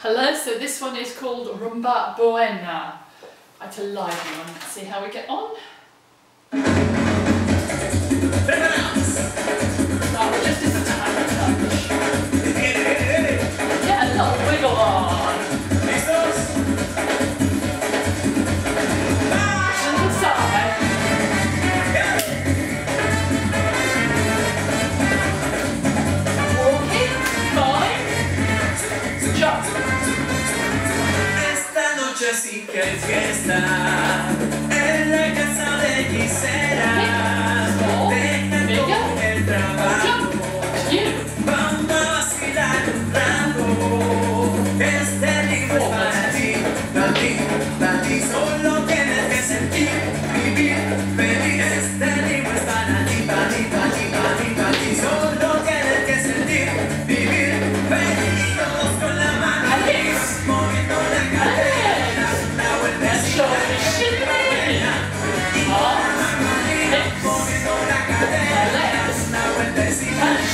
Hello, so this one is called Rumba Buena. It's a lively one. Let's see how we get on. Así que es fiesta.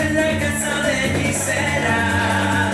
en la casa de Gisela.